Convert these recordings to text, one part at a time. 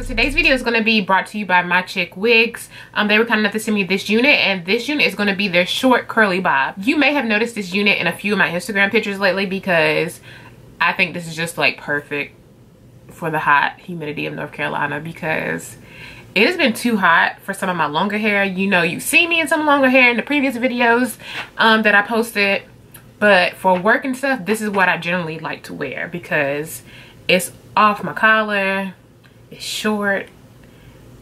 so today's video is going to be brought to you by My Chic Wigs. Um, they were kind enough to send me this unit, and this unit is going to be their short curly bob. You may have noticed this unit in a few of my Instagram pictures lately because I think this is just like perfect for the hot humidity of North Carolina because it has been too hot for some of my longer hair. You know, you see me in some longer hair in the previous videos um, that I posted. But for work and stuff, this is what I generally like to wear because it's off my collar, it's short,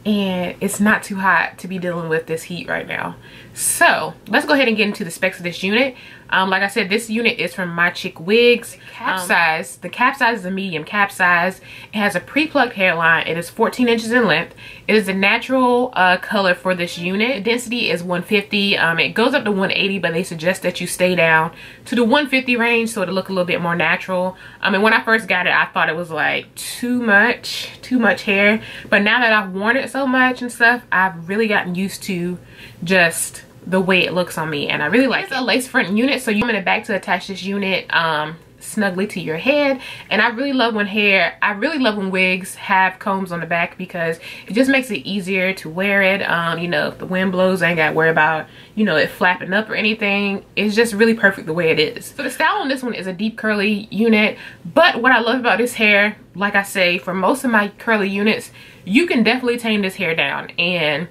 and it's not too hot to be dealing with this heat right now. So let's go ahead and get into the specs of this unit. Um, like I said, this unit is from My Chic Wigs. Cap um, size, the cap size is a medium cap size. It has a pre-plucked hairline. It is 14 inches in length. It is a natural uh, color for this unit. Density is 150. Um, it goes up to 180, but they suggest that you stay down to the 150 range so it'll look a little bit more natural. I mean, when I first got it, I thought it was like too much, too much hair. But now that I've worn it so much and stuff, I've really gotten used to just the way it looks on me and I really like it's a lace front unit so you're in the back to attach this unit um snugly to your head and I really love when hair I really love when wigs have combs on the back because it just makes it easier to wear it um you know if the wind blows I ain't gotta worry about you know it flapping up or anything. It's just really perfect the way it is. So the style on this one is a deep curly unit but what I love about this hair like I say for most of my curly units you can definitely tame this hair down and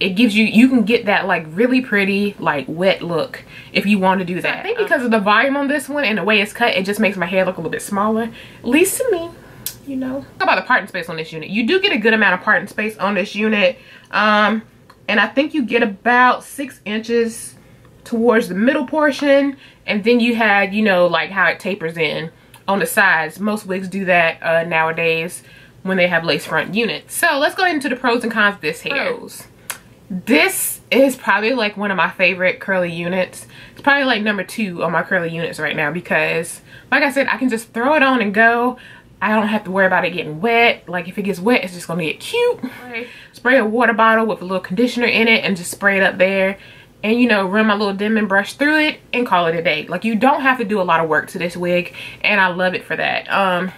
it gives you you can get that like really pretty like wet look if you want to do that i think because of the volume on this one and the way it's cut it just makes my hair look a little bit smaller at least to me you know. Talk about the parting space on this unit. You do get a good amount of parting space on this unit um and i think you get about six inches towards the middle portion and then you had you know like how it tapers in on the sides. Most wigs do that uh nowadays when they have lace front units. So let's go into the pros and cons of this hair. Pros this is probably like one of my favorite curly units. It's probably like number two on my curly units right now because like I said, I can just throw it on and go. I don't have to worry about it getting wet. Like if it gets wet, it's just gonna get cute. Spray a water bottle with a little conditioner in it and just spray it up there. And you know, run my little Denman brush through it and call it a day. Like you don't have to do a lot of work to this wig and I love it for that. Um,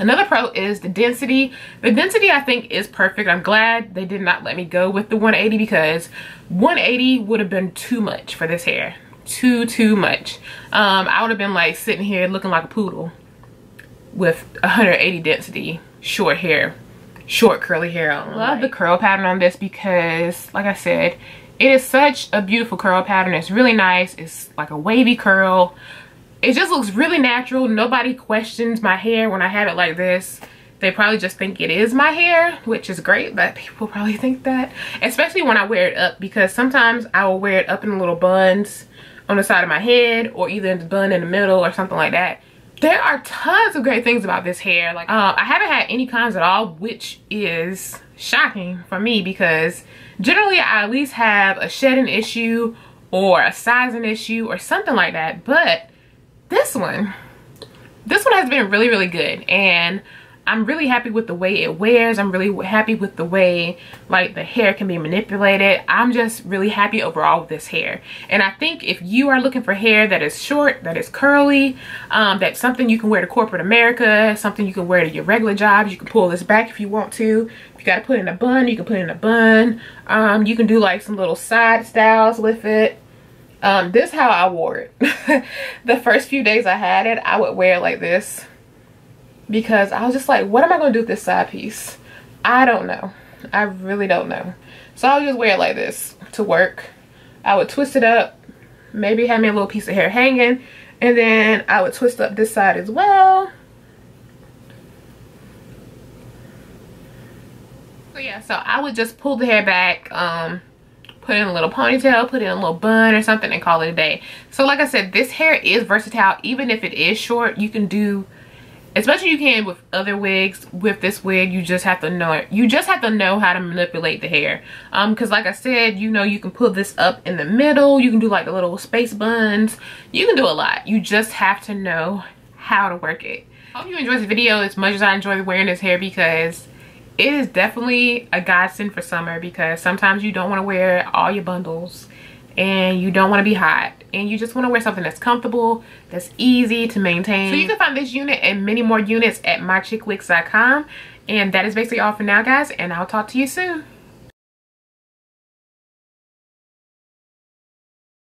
Another pro is the density. The density I think is perfect. I'm glad they did not let me go with the 180 because 180 would have been too much for this hair. Too, too much. Um, I would have been like sitting here looking like a poodle with 180 density short hair, short curly hair on. Love the curl pattern on this because like I said, it is such a beautiful curl pattern. It's really nice. It's like a wavy curl it just looks really natural. Nobody questions my hair when i have it like this. They probably just think it is my hair which is great but people probably think that. Especially when i wear it up because sometimes i will wear it up in little buns on the side of my head or either in the bun in the middle or something like that. There are tons of great things about this hair. Like um, i haven't had any cons at all which is shocking for me because generally i at least have a shedding issue or a sizing issue or something like that. But this one this one has been really really good and I'm really happy with the way it wears. I'm really happy with the way like the hair can be manipulated. I'm just really happy overall with this hair. And I think if you are looking for hair that is short, that is curly, um, that's something you can wear to corporate America, something you can wear to your regular jobs. You can pull this back if you want to. If you got to put in a bun, you can put in a bun. Um, you can do like some little side styles with it um this is how i wore it. The first few days i had it i would wear it like this because i was just like what am i gonna do with this side piece? I don't know. I really don't know. So i'll just wear it like this to work. I would twist it up maybe have me a little piece of hair hanging and then i would twist up this side as well. So yeah so i would just pull the hair back um put in a little ponytail, put in a little bun or something and call it a day. So like I said, this hair is versatile. Even if it is short, you can do as much as you can with other wigs. With this wig, you just have to know You just have to know how to manipulate the hair. Um, Because like I said, you know, you can put this up in the middle. You can do like the little space buns. You can do a lot. You just have to know how to work it. I hope you enjoyed this video as much as I enjoyed wearing this hair because it is definitely a godsend for summer because sometimes you don't want to wear all your bundles and you don't want to be hot and you just want to wear something that's comfortable, that's easy to maintain. So you can find this unit and many more units at mychicwigs.com. And that is basically all for now, guys. And I'll talk to you soon.